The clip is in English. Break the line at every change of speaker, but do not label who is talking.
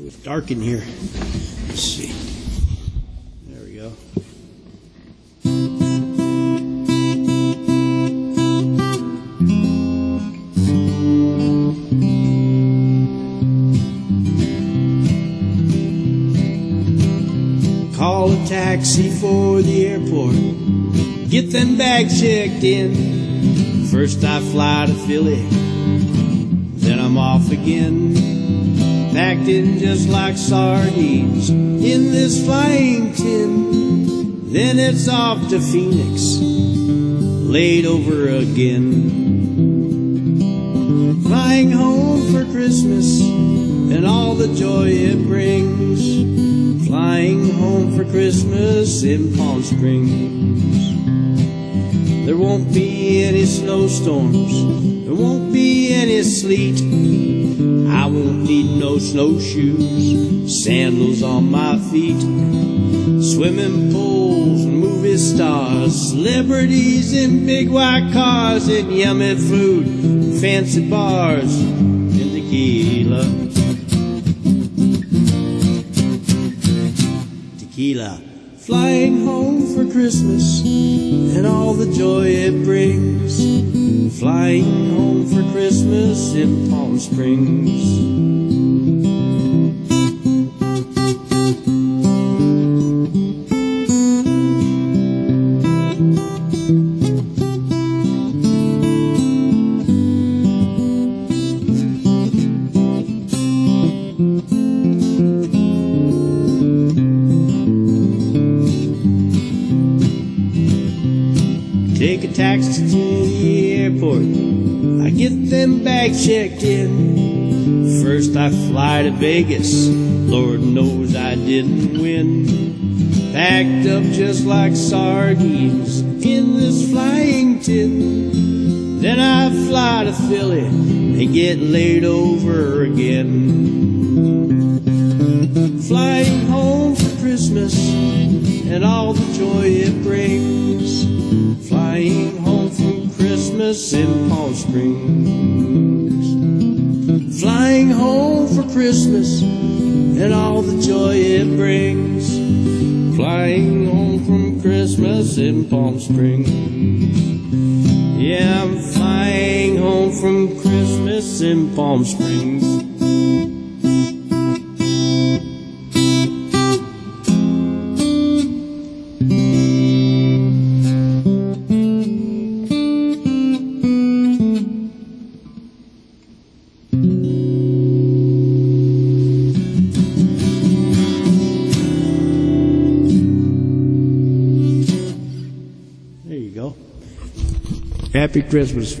It's dark in here. Let's see. There we go. Call a taxi for the airport. Get them bags checked in. First I fly to Philly, then I'm off again. In just like sardines in this flying tin. Then it's off to Phoenix, laid over again. Flying home for Christmas and all the joy it brings. Flying home for Christmas in Palm Springs. There won't be any snowstorms, there won't be any sleet. I won't need no snowshoes, sandals on my feet. Swimming pools and movie stars, celebrities in big white cars, and yummy food, and fancy bars, and tequila. tequila. Flying home for Christmas and all the joy it brings. Flying home for Christmas in Palm Springs. Take a taxi to the airport. I get them bags checked in. First I fly to Vegas. Lord knows I didn't win. Packed up just like sardines in this flying tin. Then I fly to Philly and get laid over again. Flying home for Christmas and all the joy it brings. In Palm Springs. Flying home for Christmas and all the joy it brings. Flying home from Christmas in Palm Springs. Yeah, I'm flying home from Christmas in Palm Springs. Happy Christmas.